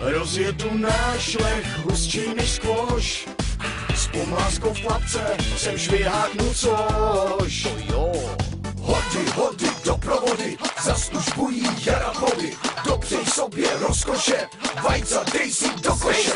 Rozjedu náš lech hustší než skvoš. S pomláskou v klapce jsem šviháknu což. To jo. Hody, hody, doprovody, za službu jí jara. Dopřej sobě rozkoše, vajca dej si do koše.